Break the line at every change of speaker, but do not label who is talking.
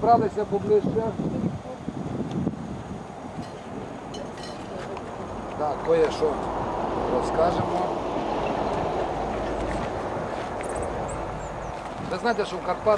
Забралися поближче. Так, кое-що розкажемо. Ви знаєте, що в Карпат